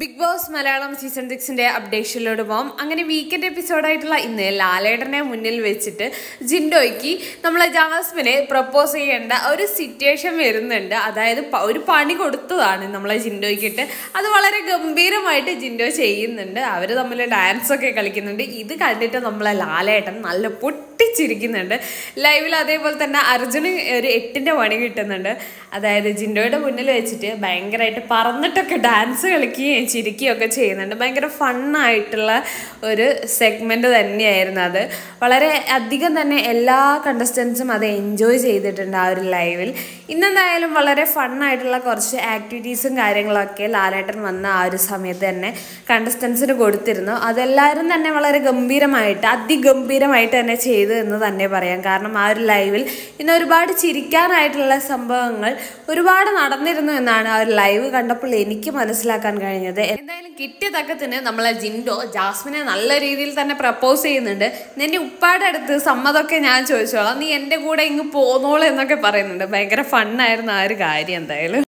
Big Boss Malayalam season സിക്സിന്റെ അപ്ഡേഷനിലോട് പോകാം അങ്ങനെ വീക്കെൻഡ് എപ്പിസോഡായിട്ടുള്ള ഇന്ന് ലാലേട്ടനെ മുന്നിൽ വെച്ചിട്ട് ജിൻഡോയ്ക്ക് നമ്മൾ ജാസ്മിനെ പ്രപ്പോസ് ചെയ്യേണ്ട ഒരു സിറ്റുവേഷൻ വരുന്നുണ്ട്. അതായത് ഒരു പണി കൊടുത്തതാണ് നമ്മളെ ജിൻഡോയ്ക്കിട്ട്. അത് വളരെ ഗംഭീരമായിട്ട് ജിൻഡോ ചെയ്യുന്നുണ്ട്. അവർ തമ്മിൽ ഡാൻസൊക്കെ കളിക്കുന്നുണ്ട്. ഇത് കണ്ടിട്ട് നമ്മളെ ലാലേട്ടൻ നല്ല പൊട്ടിച്ചിരിക്കുന്നുണ്ട്. ലൈവിൽ അതേപോലെ തന്നെ അർജുന് ഒരു എട്ടിന്റെ പണി കിട്ടുന്നുണ്ട്. അതായത് ജിൻഡോയുടെ മുന്നിൽ വെച്ചിട്ട് ഭയങ്കരമായിട്ട് പറന്നിട്ടൊക്കെ ഡാൻസ് കളിക്കുകയും ചിരിക്കുകയും ഒക്കെ ചെയ്യുന്നുണ്ട്. ഭയങ്കര ഫണ്ണായിട്ടുള്ള ഒരു സെഗ്മെന്റ് തന്നെയായിരുന്നു അത്. വളരെ അധികം തന്നെ എല്ലാ കണ്ടസ്റ്റൻസും അത് എൻജോയ് ചെയ്തിട്ടുണ്ട് ആ ഒരു ലൈവിൽ ഇന്നെന്തായാലും വളരെ ഫണ്ണായിട്ടുള്ള കുറച്ച് ആക്ടിവിറ്റീസും കാര്യങ്ങളൊക്കെ ലാലേട്ടൻ വന്ന ആ ഒരു സമയത്ത് തന്നെ കണ്ടസ്റ്റൻസിന് കൊടുത്തിരുന്നു. അതെല്ലാവരും തന്നെ വളരെ ഗംഭീരമായിട്ട് അതിഗംഭീരമായിട്ട് തന്നെ ചെയ്തു എന്ന് തന്നെ പറയാം. കാരണം ആ ഒരു ലൈവിൽ ഇന്ന് ഒരുപാട് ചിരിക്കാനായിട്ടുള്ള സംഭവങ്ങൾ ഒരുപാട് നടന്നിരുന്നു എന്നാണ് ആ ഒരു ലൈവ് കണ്ടപ്പോൾ എനിക്ക് മനസ്സിലാക്കാൻ കഴിഞ്ഞത്. എന്തായാലും കിട്ടിയ തക്കത്തിന് നമ്മളെ ജിൻഡോ ജാസ്മിനെ നല്ല രീതിയിൽ തന്നെ പ്രപ്പോസ് ചെയ്യുന്നുണ്ട്. നിന്റെ ഉപ്പാടെ അടുത്ത് സമ്മതമൊക്കെ ഞാൻ ചോദിച്ചോളാം. നീ എന്റെ കൂടെ ഇങ്ങ് പോന്നോളൂ എന്നൊക്കെ പറയുന്നുണ്ട്. ഭയങ്കര ഫണ്ണായിരുന്നു ആ ഒരു കാര്യം എന്തായാലും.